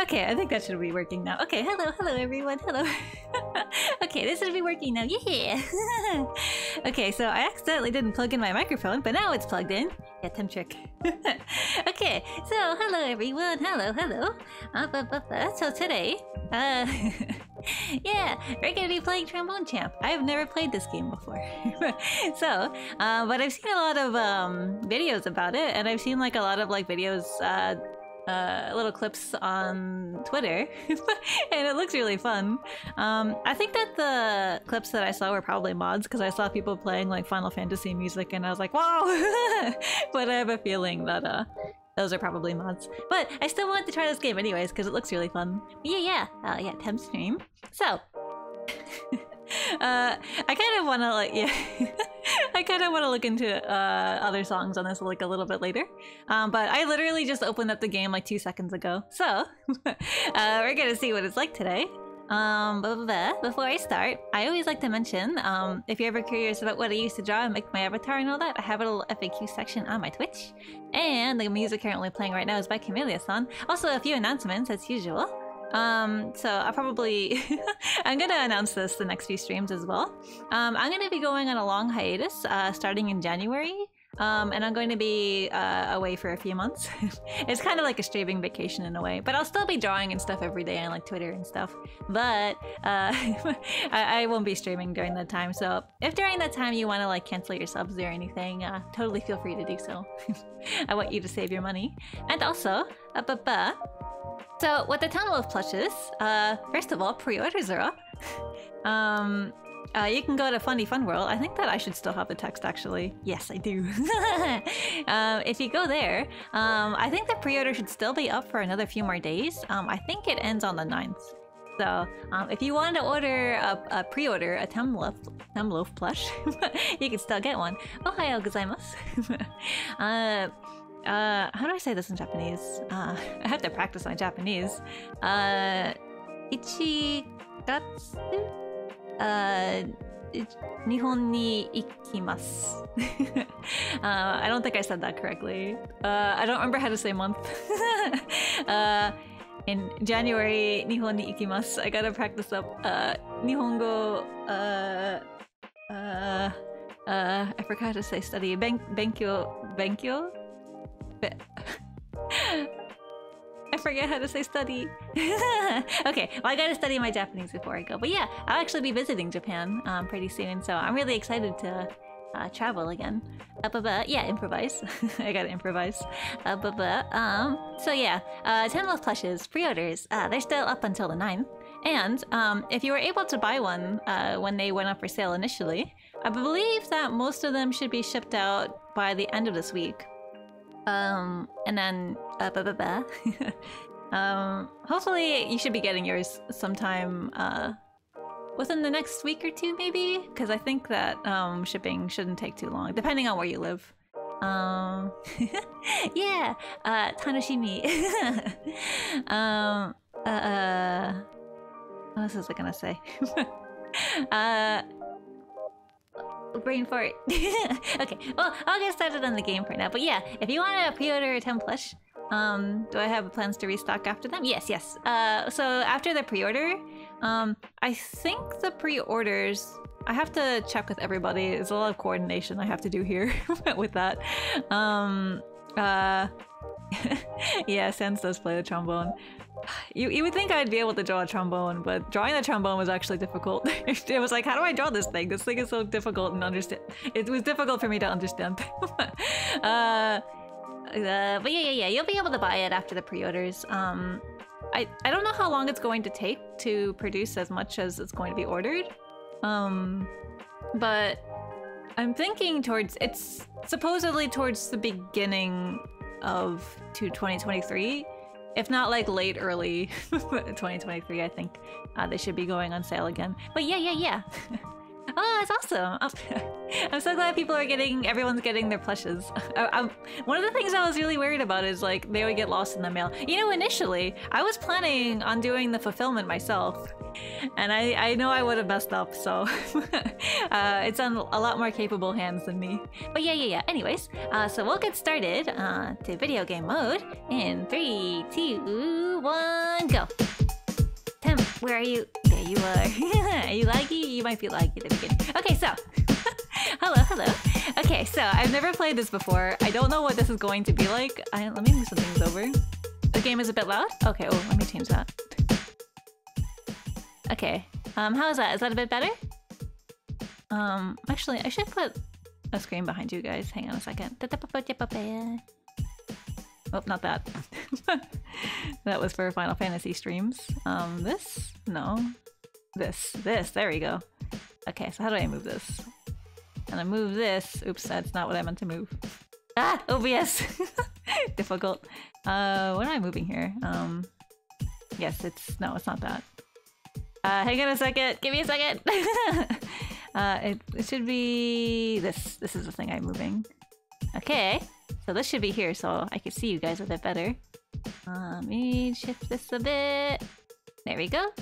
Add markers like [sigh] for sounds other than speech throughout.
okay, I think that should be working now. Okay, hello, hello everyone, hello. [laughs] okay, this should be working now, yeah! [laughs] okay, so I accidentally didn't plug in my microphone, but now it's plugged in. Yeah, Tim trick. [laughs] okay, so hello everyone, hello, hello. Uh, so today, uh, yeah, we're gonna be playing Trombone Champ. I've never played this game before. so, uh, but I've seen a lot of um, videos about it, and I've seen like a lot of like videos uh, uh, little clips on Twitter, [laughs] and it looks really fun. Um, I think that the clips that I saw were probably mods because I saw people playing like Final Fantasy music, and I was like, "Wow!" [laughs] but I have a feeling that uh, those are probably mods. But I still want to try this game anyways because it looks really fun. Yeah, yeah, uh, yeah, Tem stream. So. [laughs] uh, I kind of want to like yeah, [laughs] I kind of want to look into uh, other songs on this like a little bit later. Um, but I literally just opened up the game like two seconds ago, so [laughs] uh, we're gonna see what it's like today. Um, blah, blah, blah. before I start, I always like to mention, um, if you're ever curious about what I used to draw and make my avatar and all that, I have a little FAQ section on my Twitch. And the music currently playing right now is by Camellia-san. Also, a few announcements as usual. Um, so I'll probably... [laughs] I'm gonna announce this the next few streams as well. Um, I'm gonna be going on a long hiatus, uh, starting in January. Um, and I'm going to be uh, away for a few months. [laughs] it's kind of like a streaming vacation in a way, but I'll still be drawing and stuff every day on like Twitter and stuff. But uh, [laughs] I, I, won't be streaming during that time. So if during that time you want to like cancel your subs or anything, uh, totally feel free to do so. I want you to save your money. And also, uh, so with the Tunnel of Plushes, uh, first of all, pre-orders [laughs] are up. um, uh, you can go to Funny Fun World. I think that I should still have the text actually. Yes, I do. uh, [laughs] if you go there, um, I think the pre-order should still be up for another few more days. Um, I think it ends on the 9th. So um, if you want to order a, a pre-order a Temloaf, Temloaf plush, [laughs] you can still get one. Ohayou gozaimasu. uh, uh, how do I say this in Japanese? Uh, [laughs] I have to practice my Japanese. Uh, ichigatsu? Uh, Nihon ni ikimasu. [laughs] Uh, I don't think I said that correctly. Uh, I don't remember how to say month. [laughs] uh, in January, Nihon ni ikimasu. I gotta practice up uh, Nihongo. Uh, uh, uh, I forgot to say study. Ben- benkyo. Benkyo? 強 [laughs] I forget how to say study. [laughs] okay, well I gotta study my Japanese before I go. But yeah, I'll actually be visiting Japan um, pretty soon, so I'm really excited to uh, travel again. Uh, but, but, yeah, improvise. [laughs] I gotta improvise. Uh, but, but, um, so yeah, uh, Tenless plushes, pre-orders, uh, they're still up until the 9th. And um, if you were able to buy one uh, when they went up for sale initially, I believe that most of them should be shipped out by the end of this week. Um, and then, uh, [laughs] um, hopefully you should be getting yours sometime, uh, within the next week or two, maybe? Because I think that, um, shipping shouldn't take too long, depending on where you live. Um, [laughs] yeah, uh, tanoshimi. [laughs] um, uh, uh, what else was I gonna say? uh, brain fart. [laughs] okay, well, I'll get started on the game for now. But yeah, if you want to pre-order a Tem plush, um, do I have plans to restock after them? Yes, yes. Uh, so after the pre-order, um, I think the pre-orders... I have to check with everybody. There's a lot of coordination I have to do here [laughs] with that. Um, uh, [laughs] yeah, Sans does play the trombone. You, you would think I'd be able to draw a trombone, but drawing the trombone was actually difficult. [laughs] it was like, how do I draw this thing? This thing is so difficult and understand. It was difficult for me to understand. [laughs] uh, uh, but yeah, yeah, yeah, you'll be able to buy it after the pre-orders. Um, I, I don't know how long it's going to take to produce as much as it's going to be ordered. Um, but I'm thinking towards, it's supposedly towards the beginning of to 2023 if not like late early [laughs] 2023, I think uh, they should be going on sale again. But yeah, yeah, yeah. [laughs] Oh, that's awesome! [laughs] I'm so glad people are getting, everyone's getting their plushes. [laughs] I, one of the things I was really worried about is like they would get lost in the mail. You know, initially I was planning on doing the fulfillment myself, and I, I know I would have messed up. So [laughs] uh, it's on a lot more capable hands than me. But yeah, yeah, yeah. Anyways, uh, so we'll get started uh, to video game mode in three, two, one, go. Tem, where are you? There you are. [laughs] you laggy? You might be the beginning. Okay, so. [laughs] hello, hello. Okay, so I've never played this before. I don't know what this is going to be like. I, let me move some things over. The game is a bit loud? Okay, oh, let me change that. Okay, um, how is that? Is that a bit better? Um, actually, I should put a screen behind you guys. Hang on a second. Oh, not that. [laughs] that was for Final Fantasy streams. Um, this? No. This. This. There we go. Okay, so how do I move this? And I move this. Oops, that's not what I meant to move. Ah! OBS! [laughs] Difficult. Uh, what am I moving here? Um, yes, it's... No, it's not that. Uh, hang on a second. Give me a second. [laughs] uh, it, it should be this. This is the thing I'm moving. Okay. So this should be here, so I can see you guys a bit better. Uh, let me shift this a bit. There we go.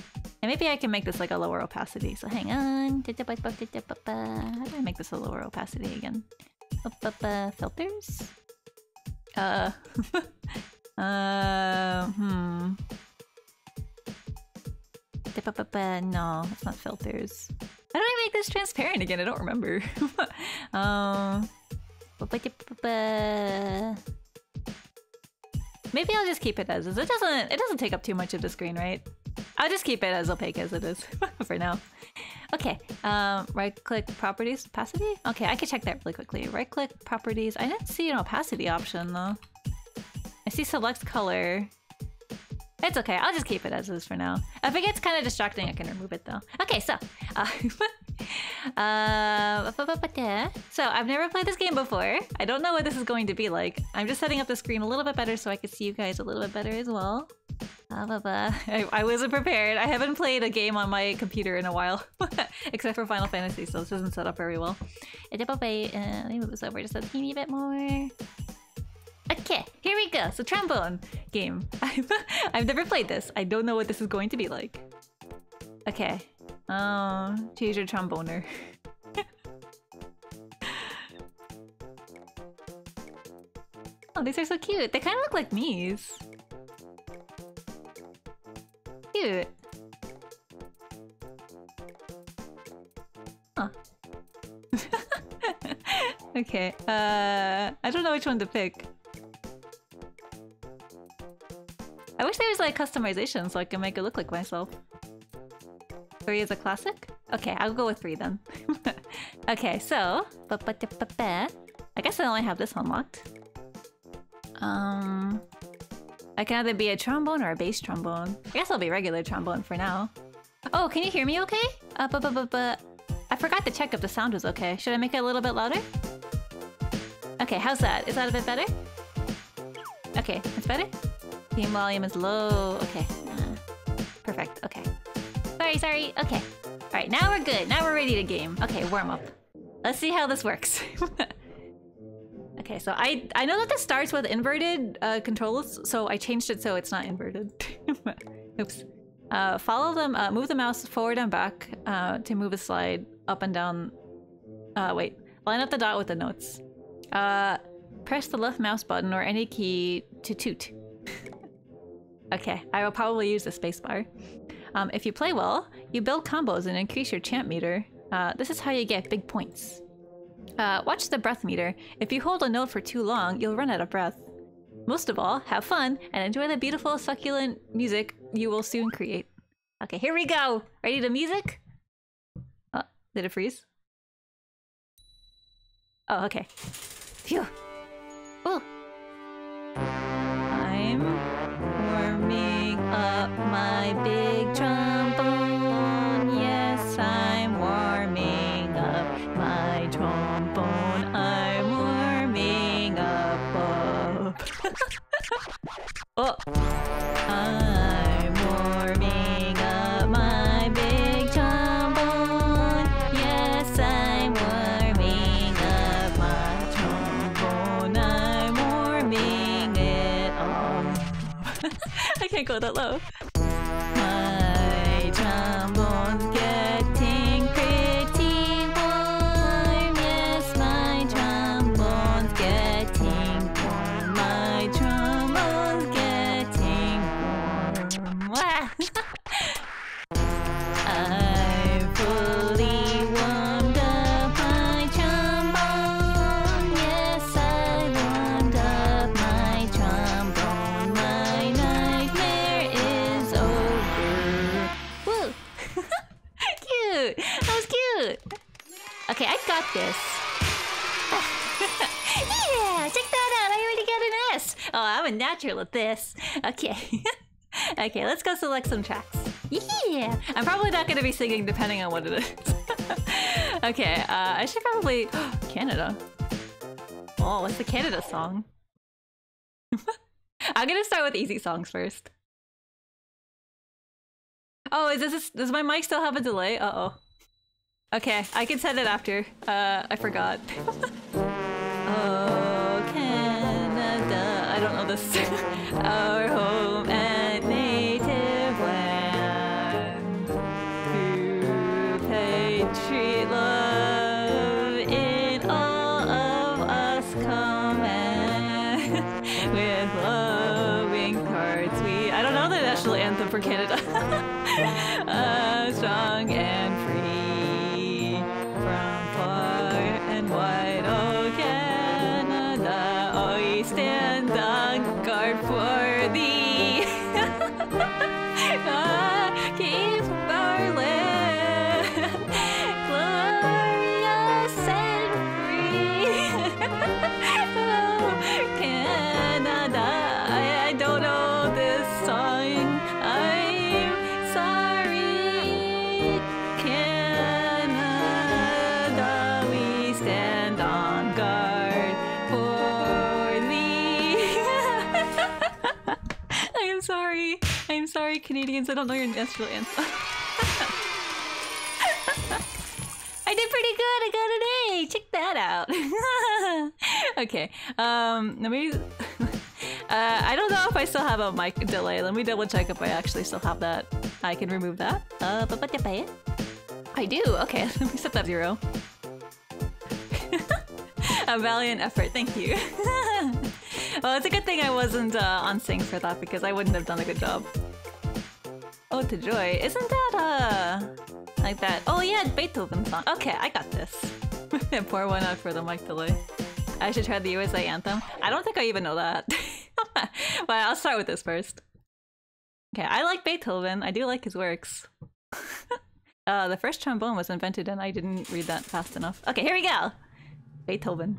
And maybe I can make this like a lower opacity. So hang on. How do I make this a lower opacity again? Filters? Uh. [laughs] uh. Hmm. No, it's not filters. How do I make this transparent again? I don't remember. [laughs] um. Maybe I'll just keep it as is. It doesn't it doesn't take up too much of the screen, right? I'll just keep it as opaque as it is [laughs] for now. Okay, um, right click properties, opacity? Okay, I can check that really quickly. Right click properties. I didn't see an opacity option though. I see select color. It's okay, I'll just keep it as is for now. If it gets kind of distracting, I can remove it though. Okay, so, [laughs] uh, uh, so I've never played this game before. I don't know what this is going to be like. I'm just setting up the screen a little bit better so I can see you guys a little bit better as well. [laughs] I, I wasn't prepared. I haven't played a game on my computer in a while, [laughs] except for Final Fantasy, so this isn't set up very well. Uh, let me move this over just a teeny bit more. Okay, here we go. So trombone game. [laughs] I've, I've never played this. I don't know what this is going to be like. Okay. Um, choose your tromboner. oh, these are so cute. They kind of look like me's. Cute. [laughs] Huh. okay, uh, I don't know which one to pick. I wish there was like customization so I can make it look like myself. Three is a classic? Okay, I'll go with three then. [laughs] okay, so... I guess I only have this unlocked. Um... I can either be a trombone or a bass trombone. I guess I'll be regular trombone for now. Oh, can you hear me okay? Uh, but, but, but, but... I forgot to check if the sound was okay. Should I make it a little bit louder? Okay, how's that? Is that a bit better? Okay, it's better? Game volume is low. Okay. Uh, perfect. Okay. Sorry, sorry. Okay. Alright, now we're good. Now we're ready to game. Okay, warm up. Let's see how this works. [laughs] okay, so I I know that this starts with inverted uh, controls, so I changed it so it's not inverted. [laughs] Oops. Uh, follow them, uh, move the mouse forward and back uh, to move a slide up and down. Uh, wait, line up the dot with the notes. Uh, press the left mouse button or any key to toot. [laughs] Okay, I will probably use the spacebar. Um, if you play well, you build combos and increase your champ meter. Uh, this is how you get big points. Uh, watch the breath meter. If you hold a note for too long, you'll run out of breath. Most of all, have fun and enjoy the beautiful, succulent music you will soon create. Okay, here we go! Ready to music? Oh, did it freeze? Oh, okay. Phew. Ooh. I'm warming up my big Oh. I'm warming up my big trombone. Yes, I'm warming up my trombone. I'm warming it up. [laughs] I can't go that low. A natural at this. Okay. [laughs] okay, let's go select some tracks. Yeah! I'm probably not going to be singing depending on what it is. [laughs] okay, uh, I should probably... [gasps] Canada. Oh, what's the Canada song? [laughs] I'm gonna start with easy songs first. Oh, is this does my mic still have a delay? Uh oh. Okay, I can set it after. Uh, I forgot. Know this. Our home and native land. Who patriot love in all of us command. [laughs] With loving hearts we... I don't know the national anthem for Canada. [laughs] sorry, Canadians. I don't know your national anthem. [laughs] I did pretty good. I got an A. Check that out. [laughs] okay. Um, let me. [laughs] Uh, I don't know if I still have a mic delay. Let me double check if I actually still have that. I can remove that. Uh, I do. Okay, let me set that zero. a valiant effort. Thank you. well, it's a good thing I wasn't uh, on sync for that because I wouldn't have done a good job. Oh, to joy. Isn't that uh like that? Oh yeah, Beethoven song. Okay, I got this. [laughs] Pour one out for the mic delay. I should try the USA anthem. I don't think I even know that. [laughs] but I'll start with this first. Okay, I like Beethoven. I do like his works. [laughs] uh, the first trombone was invented and I didn't read that fast enough. Okay, here we go. Beethoven.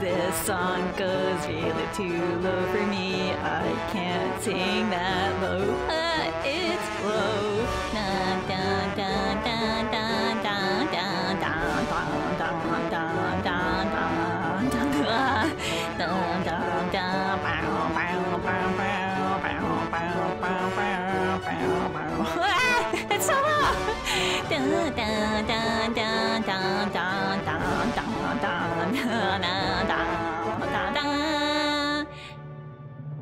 This song goes really too low for me. I can't sing that low. Uh, it's low. Dun, dun, dun, dun, dun, dun, dun, dun, dun, dun, dun, dun, dun, dun, dun, dun, dun, bow, bow, bow, bow, bow, bow, bow, bow, bow, bow. Ah, It's so low. Dun, dun, dun, dun,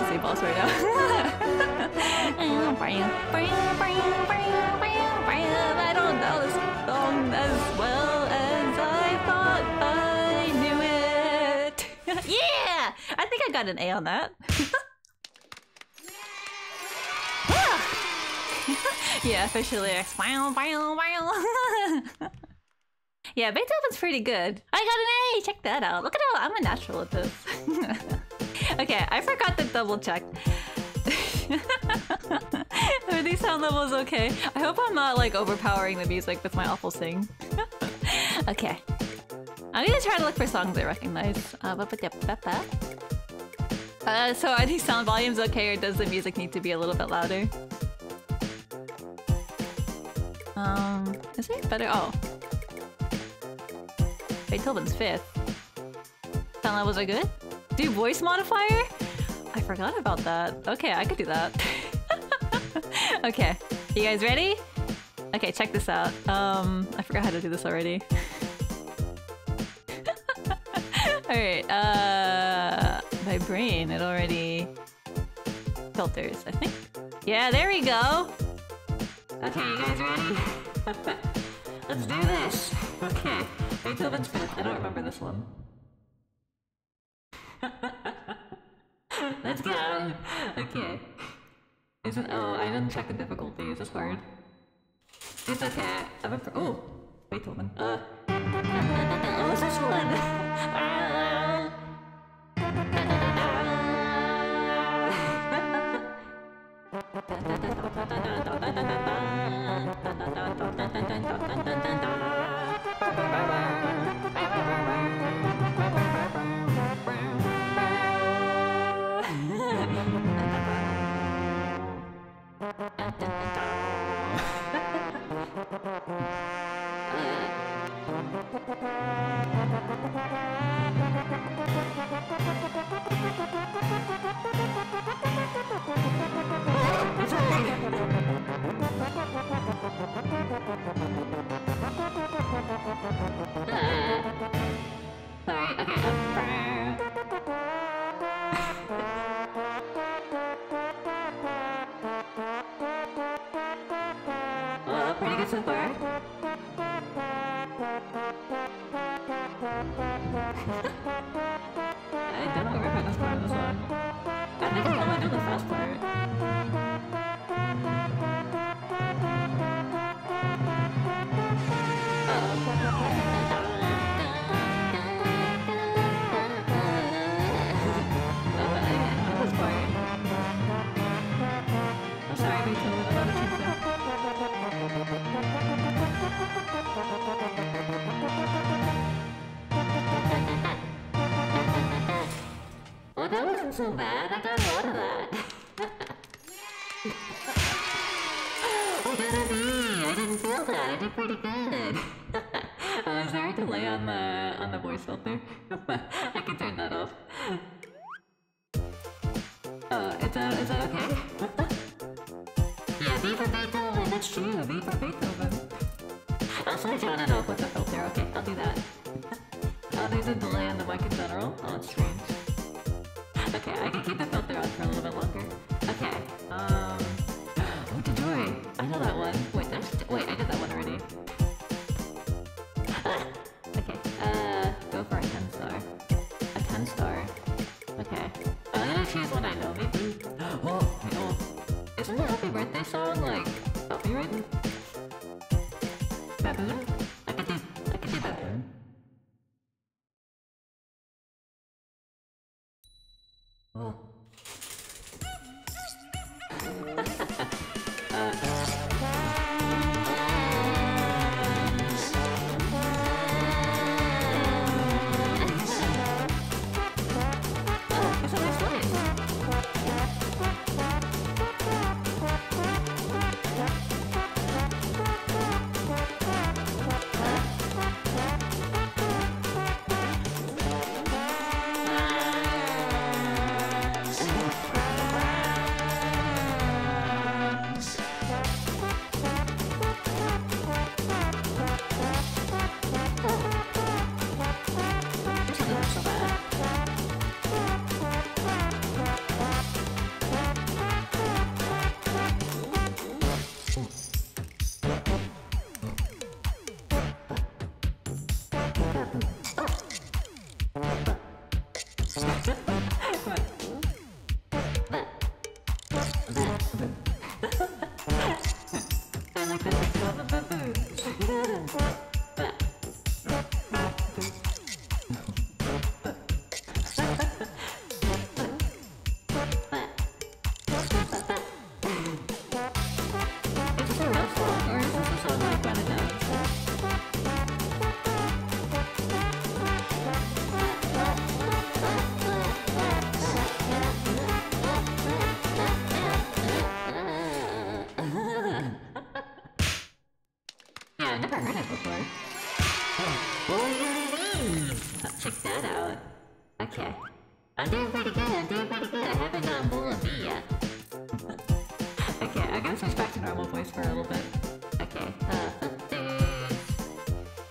a Final Fantasy boss right now. I don't know this song as well as I thought I knew it. [laughs] yeah! I think I got an A on that. Ah! [laughs] yeah, officially X. Wow, wow, wow. yeah, Beethoven's pretty good. I got an A! Check that out. Look at how I'm a natural at this. [laughs] [laughs] okay, I forgot to double check. [laughs] Are these sound levels okay? I hope I'm not like overpowering the music with my awful sing. [laughs] okay. I'm gonna try to look for songs I recognize. Uh, uh, so are these sound volumes okay or does the music need to be a little bit louder? Um, is it better? Oh. Beethoven's fifth. Sound levels are good? Do voice modifier? I forgot about that. Okay, I could do that. [laughs] okay, you guys ready? Okay, check this out. Um, I forgot how to do this already. [laughs] Alright, uh... My brain, it already... Filters, I think. Yeah, there we go! Okay, you guys ready? [laughs] Let's do this! Okay, Beethoven's fifth. I don't remember this one. [laughs] Let's go! Okay. Is it- oh, I didn't check the difficulty. Is this hard? It's okay. I'm a pro- oh! Beethoven. Uh... [laughs] Oh, this [laughs] Ha ha ha! That's a. I don't remember the part of the song. I never know I know the first part. So [laughs] bad. I got a lot of that. I got an E. I didn't feel that. I did pretty good. uh, is there a delay on the on the voice filter? [laughs] good. I haven't Bull and B yet. okay, I gotta switch back to normal voice for a little bit. Okay, uh,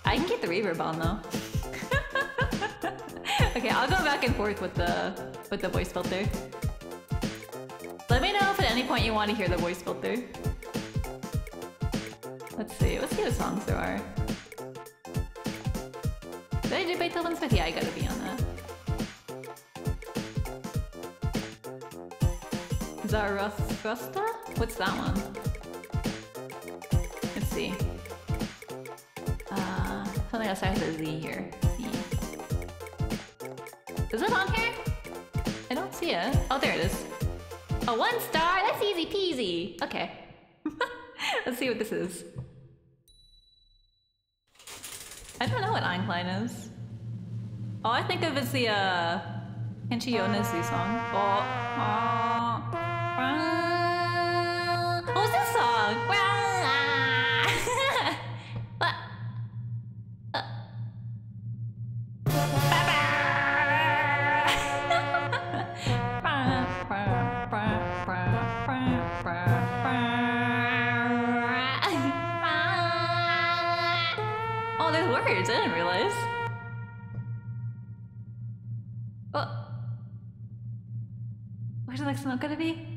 I can get the reverb on though. [laughs] okay, I'll go back and forth with the with the voice filter. Let me know if at any point you want to hear the voice filter. Let's see, let's see what songs there are. Did I do Beethoven stuff? Yeah, I gotta be on that. Zarathustra? What's that one? Let's see. Uh, something that starts with a Z here. Z. Is it on here? I don't see it. Oh, there it is. A one star? That's easy peasy. Okay. [laughs] Let's see what this is. I don't know what Eine Kleine is. All I think of is the uh Kenshi Yonezu song. Oh, oh, was this song? [laughs] what? Uh. Oh, there's words. I didn't realize. Oh. Where's the next one gonna be?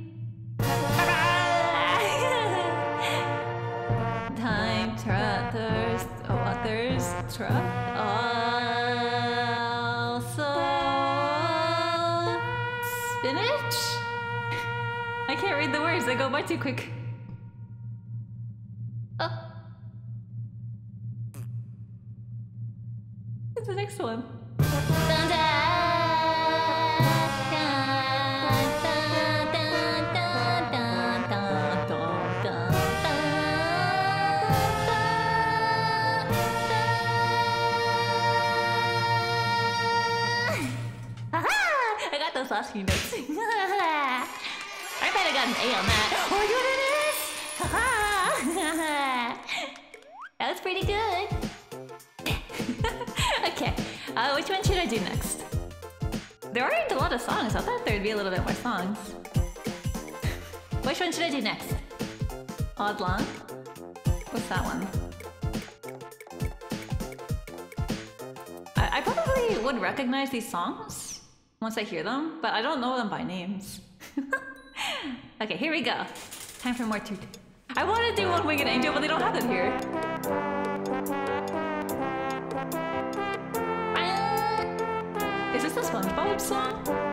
go by too quick. Uh. Oh. It's the next one. [laughs] Aha! I got those last few notes. [laughs] I got an A on that. Oh, know this? Haha! [laughs] that was pretty good. [laughs] okay, uh, which one should I do next? There aren't a lot of songs. I thought there'd be a little bit more songs. Which one should I do next? Oddlong? What's that one? I, I probably would recognize these songs once I hear them, but I don't know them by names. [laughs] okay, here we go. Time for more toot. I want to do one winged angel, but they don't have it here. Is this the SpongeBob song?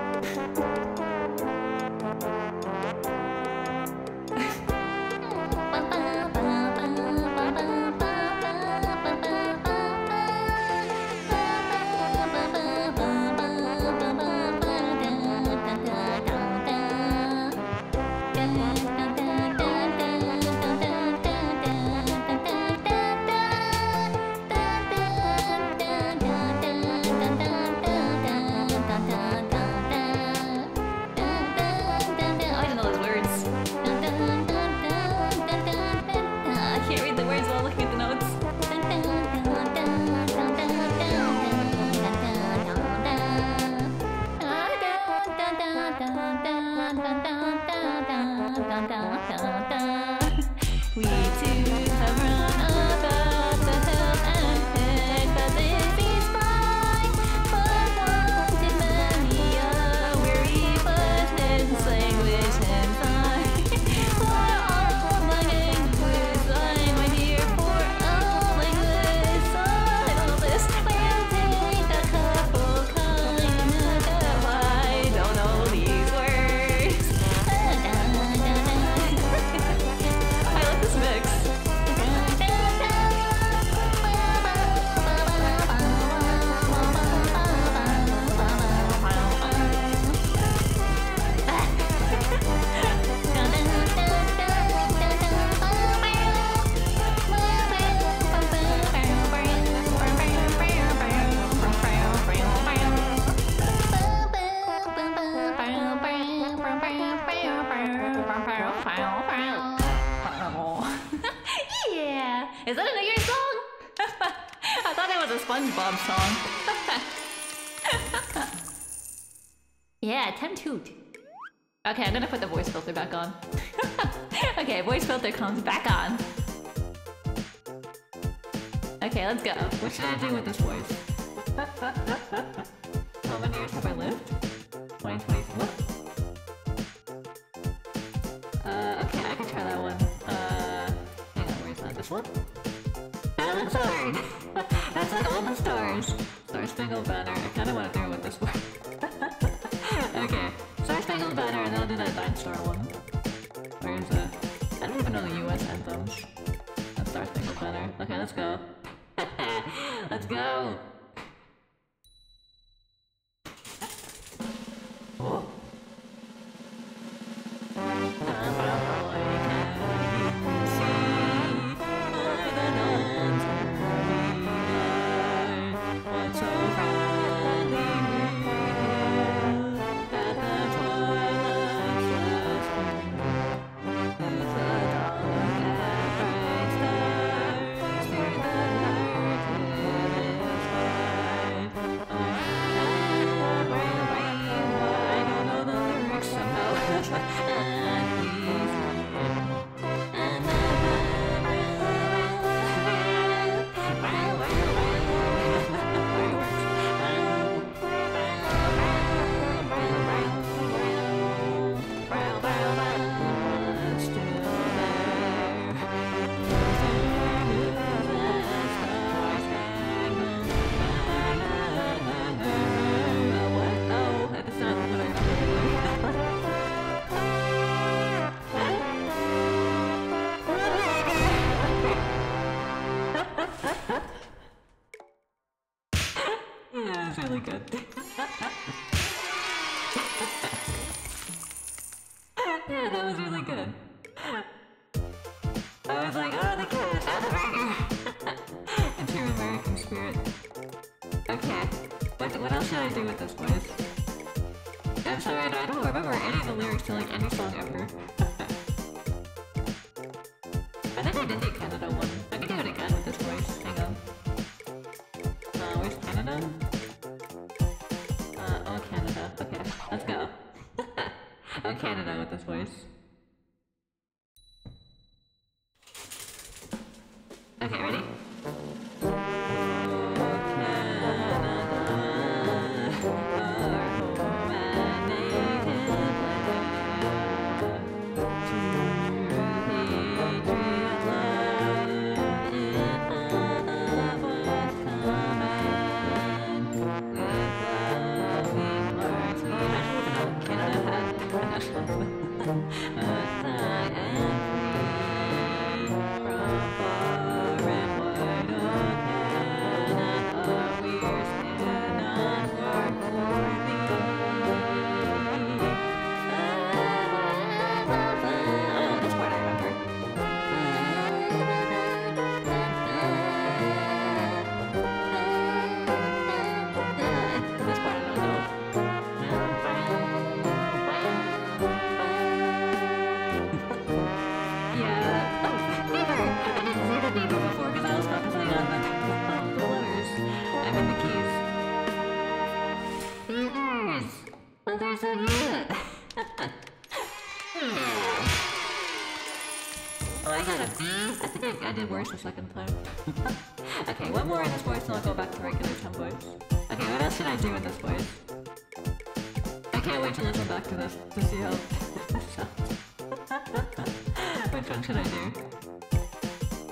Okay, I'm gonna put the voice filter back on. [laughs] okay, voice filter comes back on. Okay, let's go. What should I do with this voice? [laughs] How many years have I lived? 2024? Uh, okay, I can try that one. Uh, hang on, where's that? This one? Alan Sword! [laughs] That's like all the stars! Star Spangled Banner. I kinda wanna it with this one. okay, Star Spangled Banner, and then I'll do that dinosaur one. Where is it? I don't even know the US anthem. That's Star Spangled Banner. Okay, let's go. [laughs] let's go! I was like, oh, the cat, oh, the burger. and true American spirit. Okay, what, what else should I do with this voice? I'm sorry, I don't remember any of the lyrics to like any song ever. [laughs] I think I did the Canada one. I can do it again with this voice. Hang on. Uh, where's Canada? Uh, oh, Canada. Okay, let's go. [laughs] oh, Canada with this voice. Oh, I got a B. I think I, I did worse the second time. [laughs] okay, one more in this voice and I'll go back to regular tone voice. Okay, what else should I do with this voice? I can't wait to listen back to this to see how [laughs] this sounds. [laughs] Which one should I do?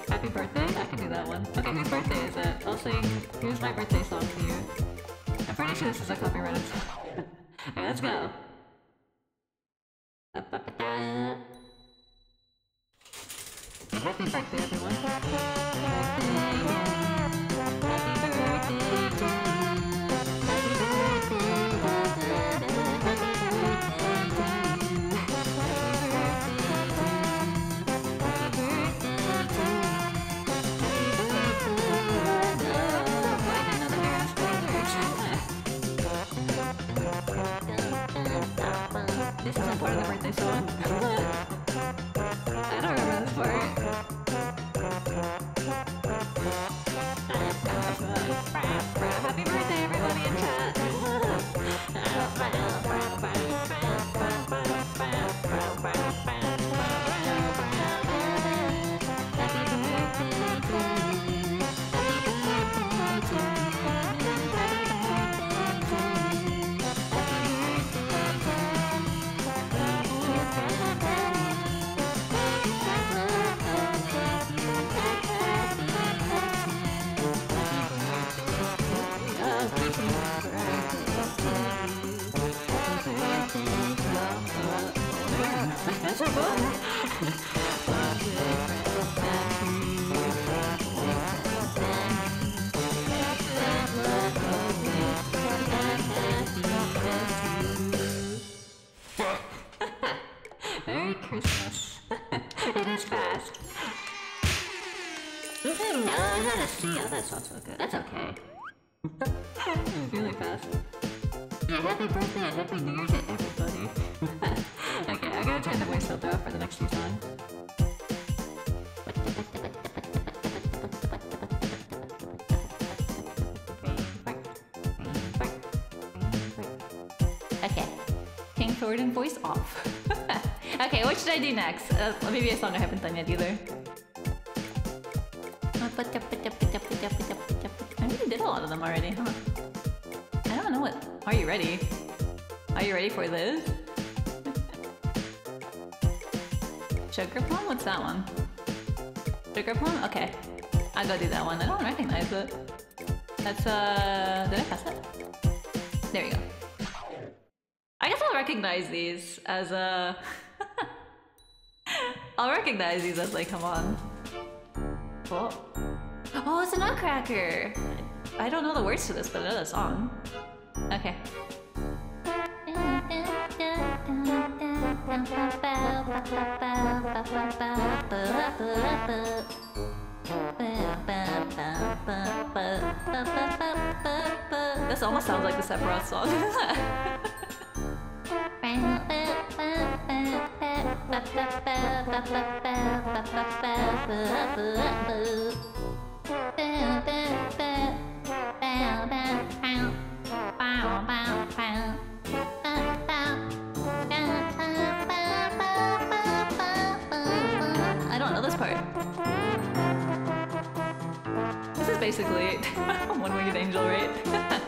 Happy birthday? I can do that one. Okay, whose birthday is it? I'll sing Here's My Birthday Song to you. I'm pretty sure this is a copyrighted song. Let's go. Happy that's not so good. That's okay. [laughs] really fast. Yeah, happy birthday and happy new year to everybody. [laughs] okay, I'm gonna turn the voice filter off for the next few songs. Okay. King Thornton voice off. [laughs] okay, what should I do next? Uh, maybe a song I haven't done yet either. This? Sugar plum? What's that one? Sugar plum? Okay. I'll go do that one. I don't recognize it. That's uh did I pass it? There we go. I guess I'll recognize these as uh... [laughs] I'll recognize these as they come on. Cool. Oh, it's a nutcracker! I don't know the words to this, but I know the song. Okay. This almost sounds like the Sephiroth song. [laughs] [laughs] basically [laughs] one-winged angel, right? [laughs]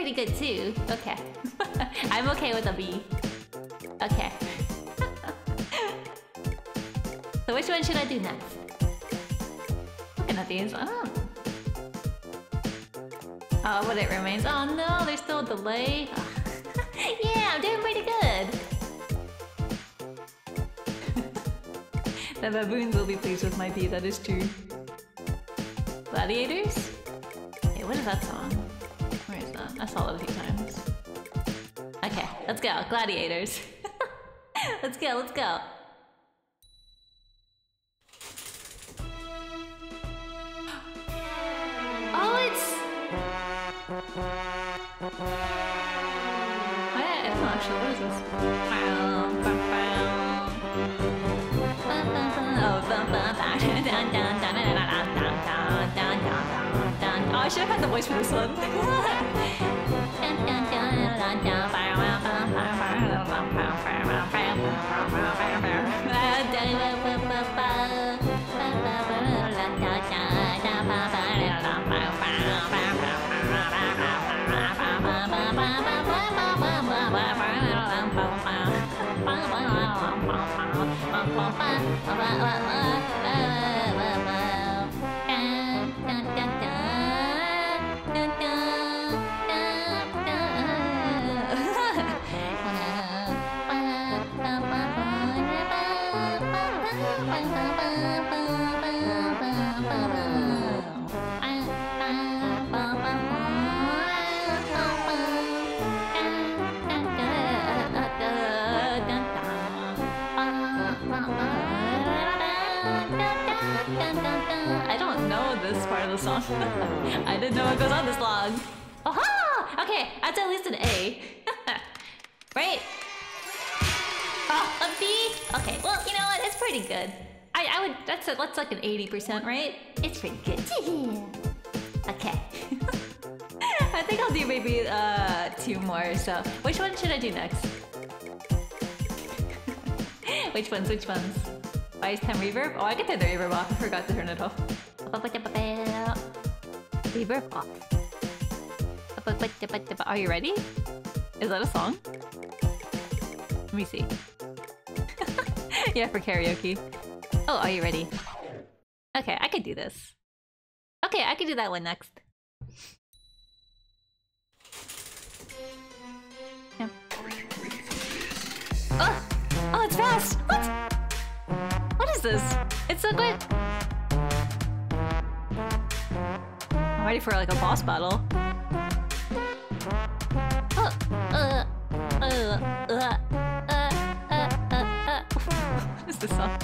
pretty good too. Okay. [laughs] I'm okay with a B. Okay. [laughs] so which one should I do next? Looking at these. Oh. Oh, but it remains. Oh no, there's still a delay. [laughs] yeah, I'm doing pretty good. the baboons will be pleased with my B, that is true. Gladiators? Hey, what is that song? I saw it a few times. Okay, let's go. Gladiators. [laughs] let's go, let's go. [gasps] Oh, it's... Oh, yeah, it's not actually... What is this? [laughs] Oh, I should have had the voice for this one. [laughs] Bye. I didn't know it goes on this long. Aha! Okay, that's at least an A. [laughs] right? Oh, a B? Okay, well, you know what? It's pretty good. I, I would, that's, a, that's like an 80%, right? It's pretty good. [laughs] okay. [laughs] I think I'll do maybe uh, two more. So, which one should I do next? which ones? Which ones? Why is 10 reverb? Oh, I can turn the reverb off. I forgot to turn it off. Off. Are you ready? Is that a song? Let me see. [laughs] yeah, for karaoke. Oh, are you ready? Okay, I could do this. Okay, I could do that one next. Yep. Oh! Oh, it's fast! What? What is this? It's so good! Ready for like a boss battle. [laughs] What is this song?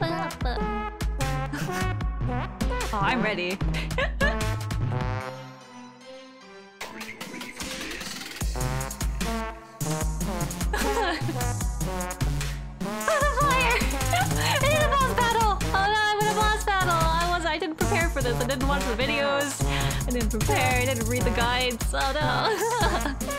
[laughs] oh, I'm ready. [laughs] for this. I didn't watch the videos. I didn't prepare. I didn't read the guides. Oh no. [laughs]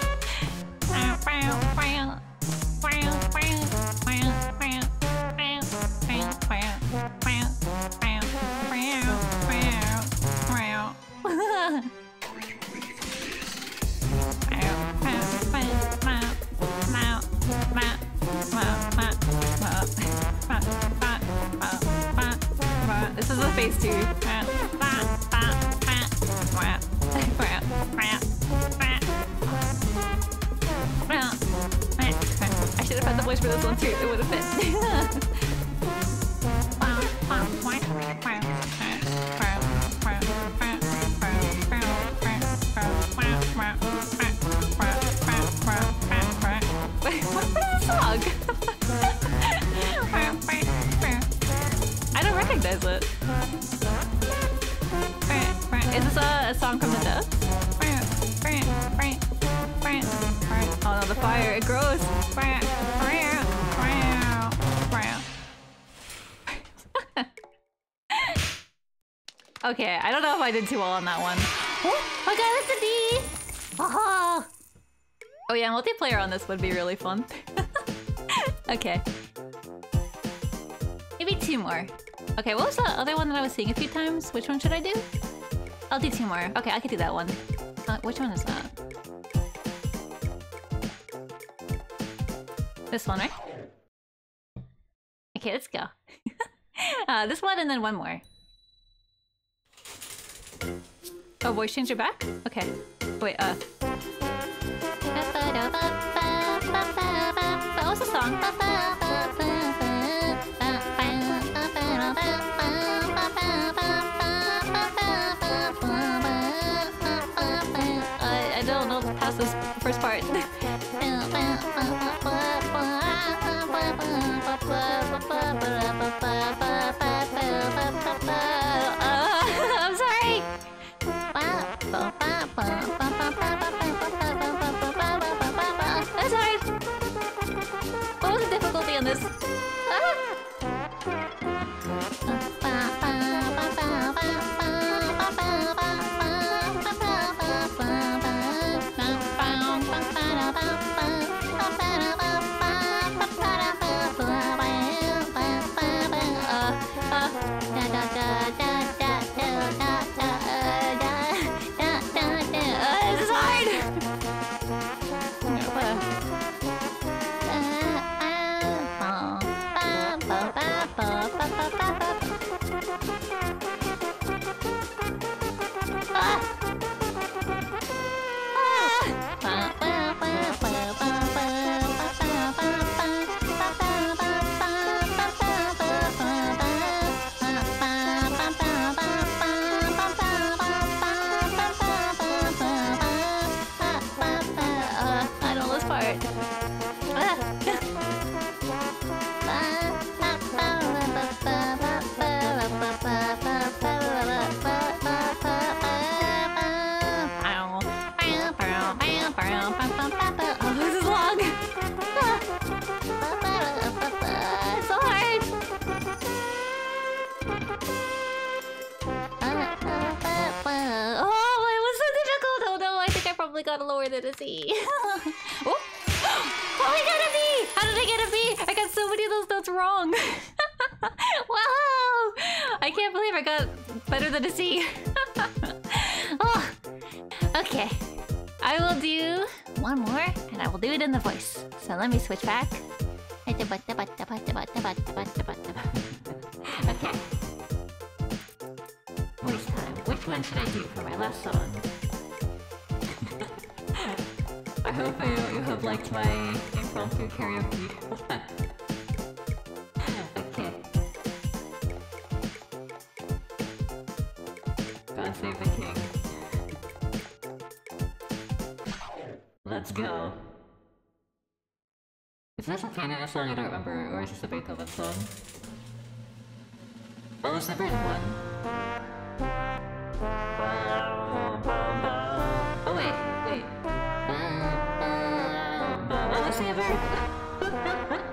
I did too well on that one. Oh, I got a D! Oh. oh yeah, multiplayer on this would be really fun. [laughs] okay. Maybe two more. Okay, what was the other one that I was seeing a few times? Which one should I do? I'll do two more. Okay, I could do that one. Uh, which one is that? This one, right? Okay, let's go. [laughs] uh, this one and then one more. Oh, voice changer back? Okay. Wait, uh... What was the song? Gotta lower the [laughs] oh. [gasps] oh, I got a B! How did I get a B? I got so many of those notes wrong. [laughs] wow! I can't believe I got better than a C. [laughs] oh. Okay. I will do one more, and I will do it in the voice. So let me switch back. Okay. Voice time. Which one should I do for my last song? Hope you, you have liked my impromptu karaoke. [laughs] okay. God save the king. Let's go. Is this a Canada song I don't remember, or is this a Beethoven song? Oh, it's the Beethoven one. Oh wait, Ha ha ha!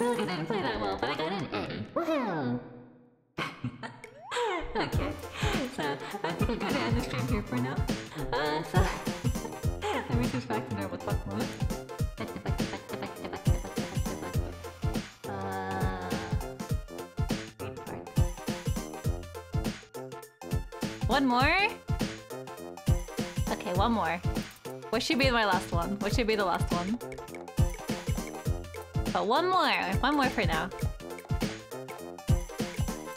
Like I didn't play that well, but I got an A. Okay, so I think I'm gonna end the stream here for now. Uh, so switch back to normal talk mode. Uh, One more? Okay, one more. What should be my last one? What should be the last one? But one more! One more for now.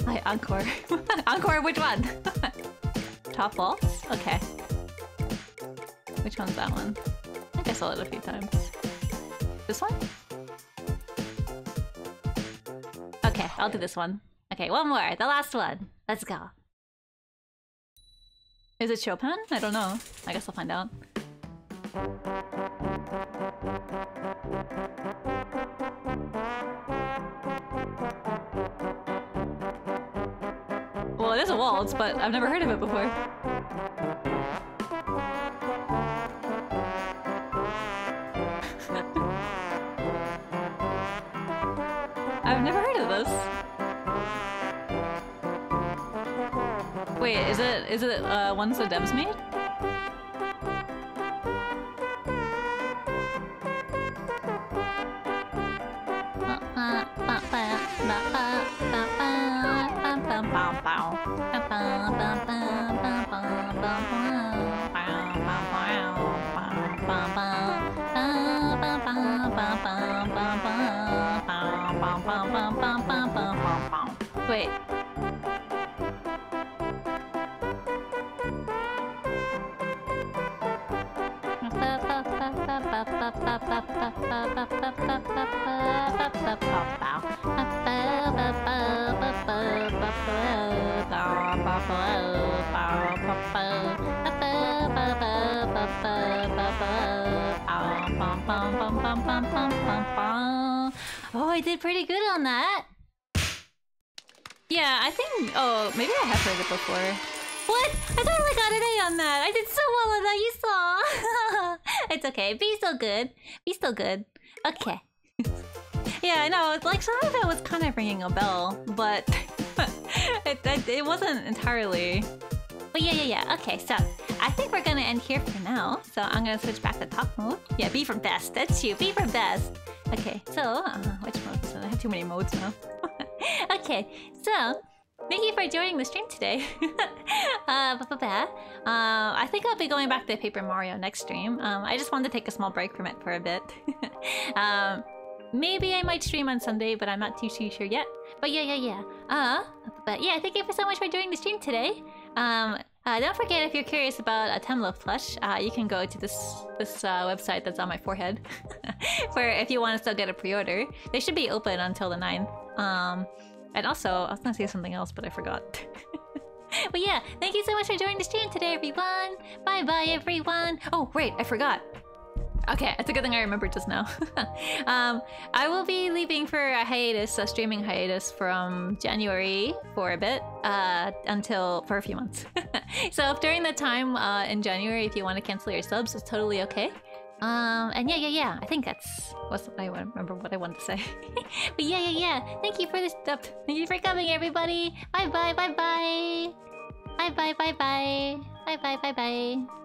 Hi, Encore. Encore, [laughs] which one? [laughs] Top vaults? Okay. Which one's that one? I think I saw it a few times. This one? Okay, I'll do this one. Okay, one more. The last one. Let's go. Is it Chopin? I don't know. I guess I'll find out. Well, it is a waltz, but I've never heard of it before. [laughs] I've never heard of this. Wait, is it is it uh, ones that Debs made? Oh, I did pretty good on that. Yeah, I think. Oh, maybe I have heard it before. What? I totally got an A on that. I did so well on that. You saw. [laughs] it's okay. Be still good. Be still good. Okay. [laughs] yeah, I know. Like some of it was kind of ringing a bell, but [laughs] it, it it wasn't entirely. But yeah, yeah, yeah. Okay, so I think we're gonna end here for now. So I'm gonna switch back to talk mode. Yeah, be from best. That's you. Be from best. Okay, so uh, which mode? So I have too many modes now. [laughs] okay, so Thank you for joining the stream today. [laughs] uh, ba -ba -ba. uh, I think I'll be going back to Paper Mario next stream. Um, I just wanted to take a small break from it for a bit. [laughs] um, maybe I might stream on Sunday, but I'm not too, too sure yet. But yeah, yeah, yeah. Uh, but yeah, thank you for so much for joining the stream today. Um, uh, don't forget if you're curious about a Temlo plush, uh, you can go to this this uh, website that's on my forehead, [laughs] where if you want to still get a pre-order, they should be open until the 9th. Um, and also, I was gonna say something else, but I forgot. [laughs] but yeah, thank you so much for joining the stream today, everyone. Bye bye, everyone. Oh wait, I forgot. Okay, it's a good thing I remembered just now. [laughs] um, I will be leaving for a hiatus, a streaming hiatus from January for a bit, uh, until for a few months. [laughs] so if during that time uh, in January, if you want to cancel your subs, it's totally okay. Um, and yeah, yeah, yeah. I think that's what's I remember what I wanted to say. [laughs] but yeah, yeah, yeah. Thank you for this stuff. Thank you for coming, everybody. Bye, bye, bye, bye. Bye, bye, bye, bye. Bye, bye, bye, bye.